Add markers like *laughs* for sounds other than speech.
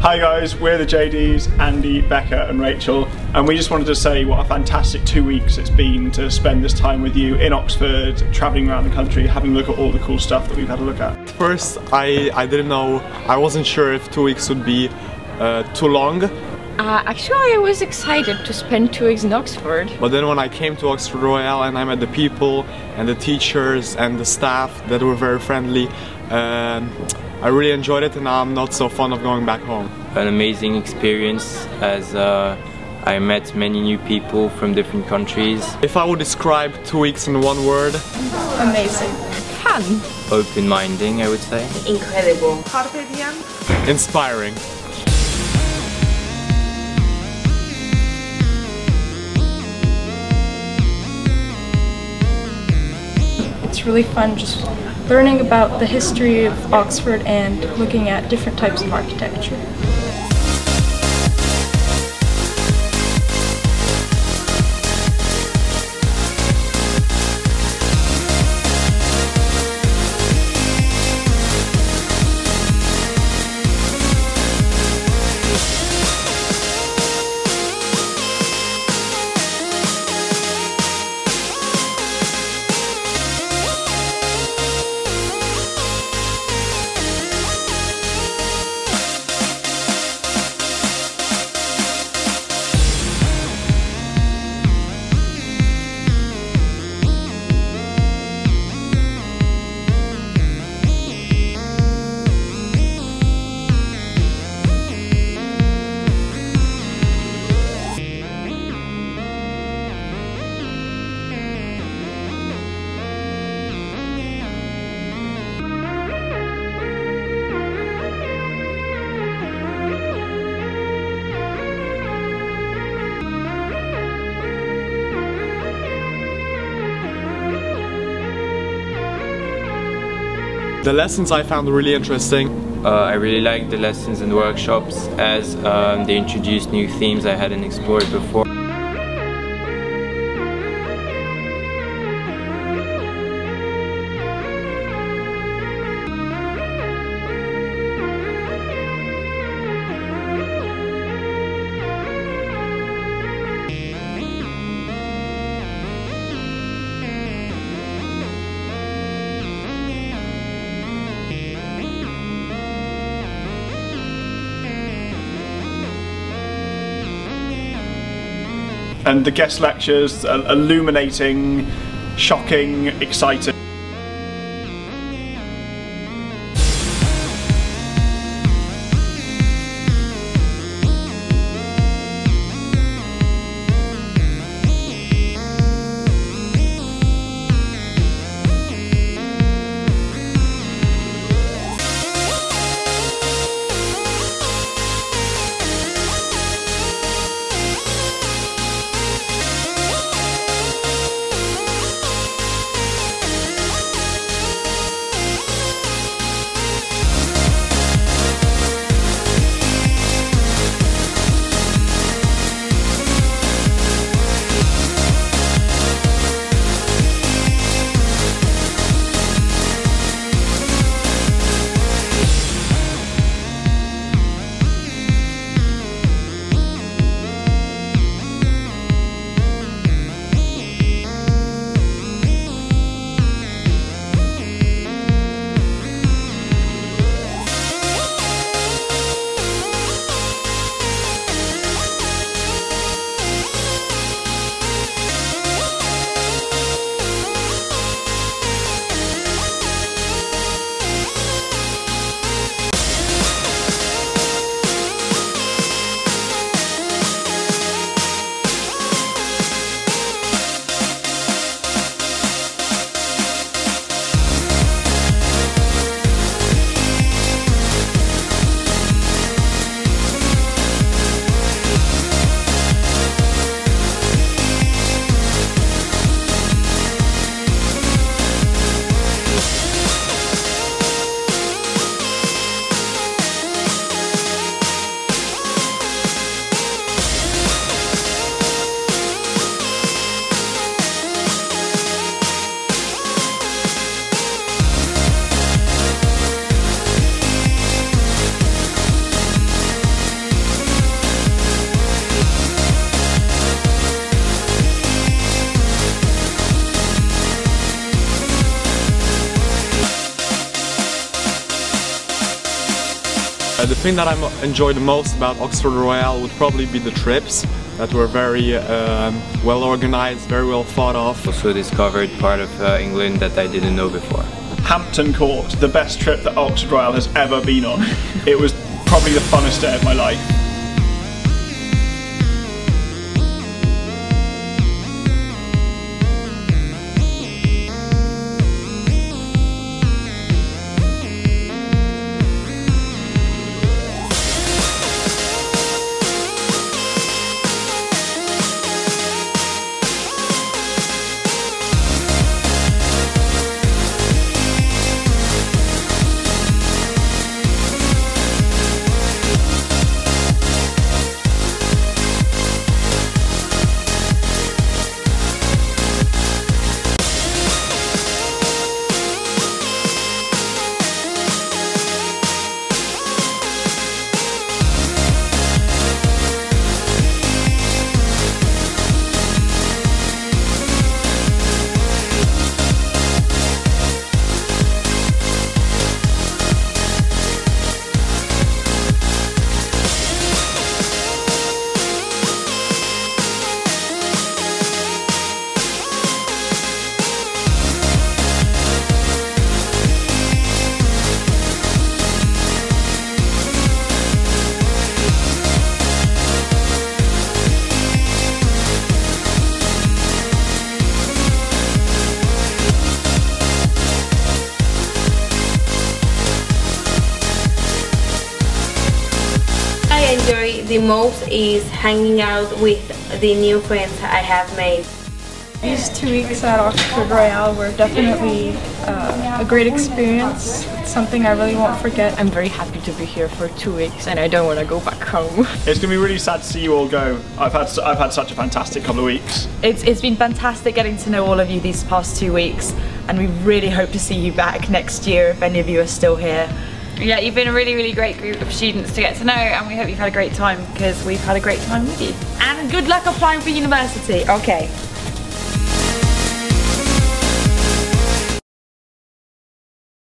Hi guys, we're the JDs, Andy, Becca and Rachel and we just wanted to say what a fantastic two weeks it's been to spend this time with you in Oxford, travelling around the country, having a look at all the cool stuff that we've had a look at. First, I, I didn't know, I wasn't sure if two weeks would be uh, too long. Uh, actually, I was excited to spend two weeks in Oxford. But then when I came to Oxford Royale and I met the people and the teachers and the staff that were very friendly, um, I really enjoyed it and I'm not so fond of going back home. An amazing experience as uh, I met many new people from different countries. If I would describe two weeks in one word, Amazing. Fun. Open-minding, I would say. Incredible. inspiring. It's really fun just learning about the history of Oxford and looking at different types of architecture. The lessons I found really interesting. Uh, I really liked the lessons and workshops as um, they introduced new themes I hadn't explored before. And the guest lectures, illuminating, shocking, exciting. Uh, the thing that I enjoyed the most about Oxford Royale would probably be the trips that were very um, well organized, very well thought of. Also discovered part of uh, England that I didn't know before. Hampton Court, the best trip that Oxford Royale has ever been on. it was probably the funnest day of my life. The most is hanging out with the new friends I have made. These two weeks at Oxford Royale were definitely uh, a great experience. It's something I really won't forget. I'm very happy to be here for two weeks and I don't want to go back home. *laughs* It's gonna be really sad to see you all go. I've had I've had such a fantastic couple of weeks. It's, it's been fantastic getting to know all of you these past two weeks and we really hope to see you back next year if any of you are still here. Yeah, you've been a really, really great group of students to get to know and we hope you've had a great time because we've had a great time with you. And good luck applying for university. Okay.